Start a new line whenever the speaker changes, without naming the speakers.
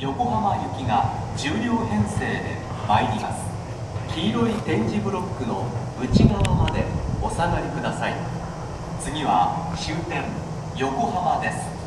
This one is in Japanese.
横浜行きが10両編成で参ります。黄色い点字ブロックの内側までお下がりください。次は終点横浜です。